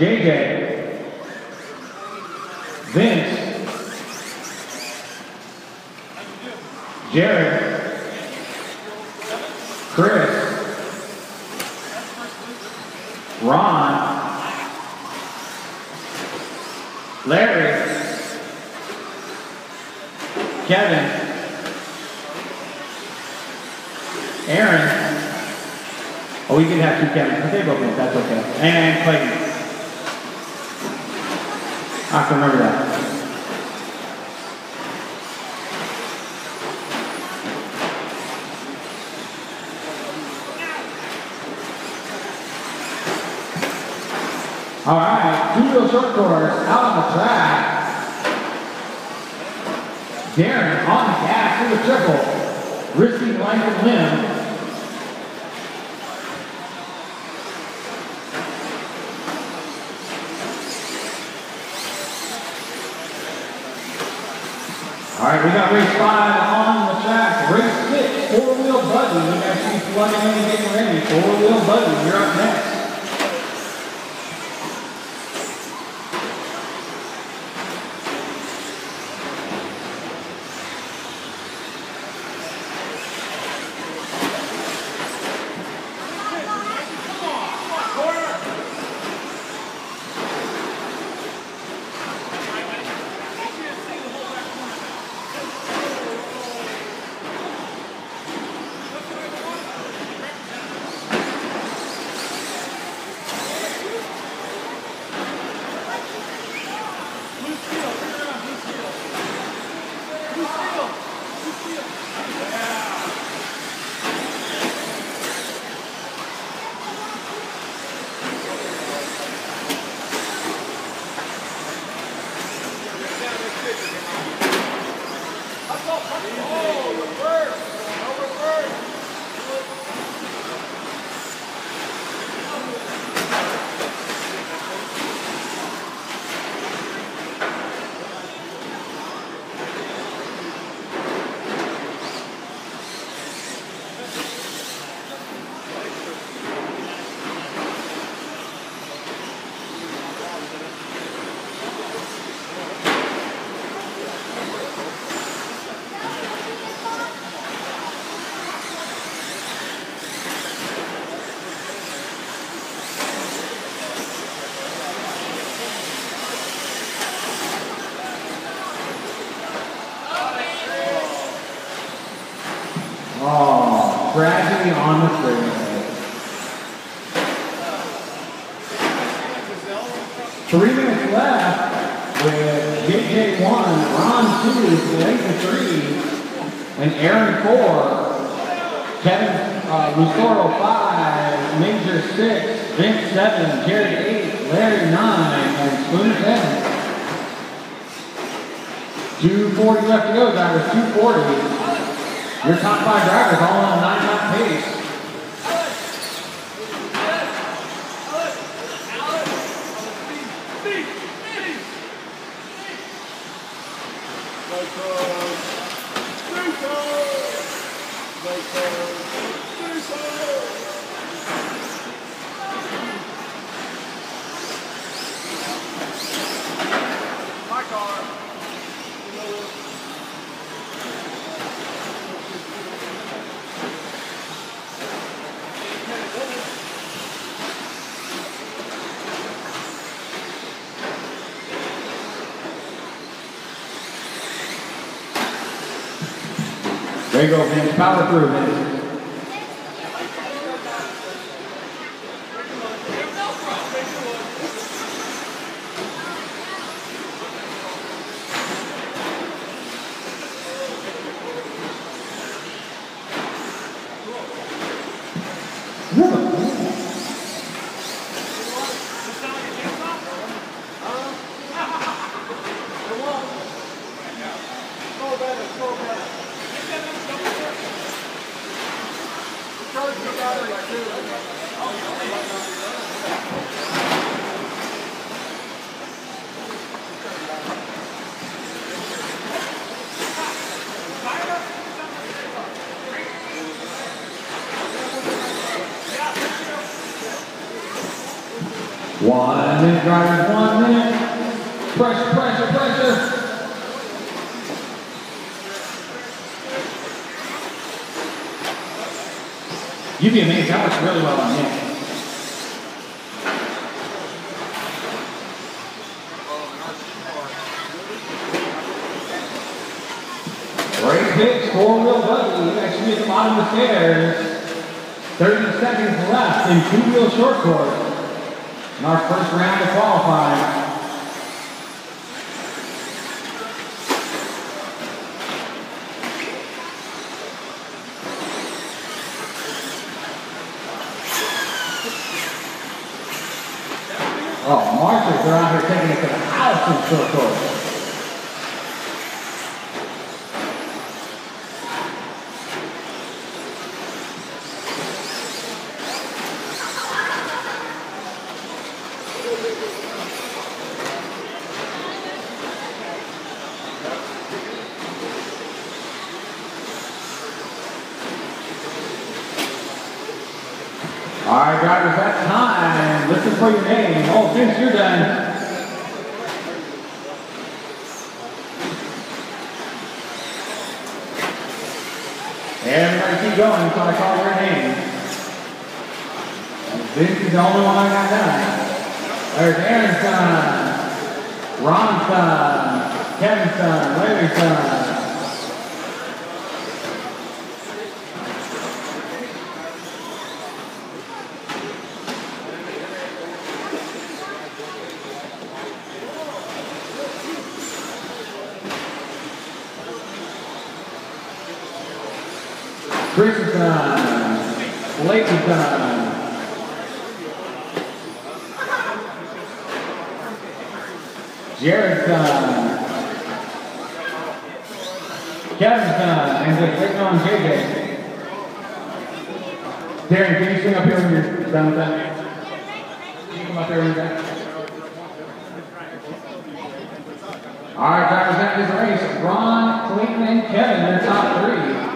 JJ, Vince, Jared, Chris, Ron, Larry, Kevin, Aaron. Oh, we can have two Kevins, but they both went, that's okay. And Clayton. I can remember that. All right, two-wheel short course out on the track. Darren on the gas to the triple, risking life and limb. All right, we got race five on the track. Race six, four-wheel buggy. You guys see plugging in and getting ready. Four-wheel buggy, you're up next. Oh, tragedy on the freeway. Three minutes left with JJ one, Ron two, Lathan three, and Aaron four. Kevin uh, Lucero five, Major six, Vince seven, Jared eight, Larry nine, and Spoon ten. 240 left to go, drivers. 240. Your top five drivers all on a nine lap pace. My There you go, man. Power through, man. One minute, drivers, one minute. Pressure, pressure, pressure. Be amazed, that works really well on Nick. Great pitch. You guys should be at the bottom of the stairs. 30 seconds left in two-wheel short course. In our first round of qualifying. Marshals are out here taking it to the house in short course. All right, drivers, that's time. Listen for your name. Oh, Vince, you're done. Everybody keep going until I call your name. Vince is the only one I got done. There's Aaron's son, Ron's son, Kevin's son, Larry's son. Blake is done. Jared's done. Kevin's done. And waiting on JJ. Darren, can you swing up here when you're done with that? Can you come up when you're done? All right, drivers, that is the race. Ron, Clayton, and Kevin, their top three.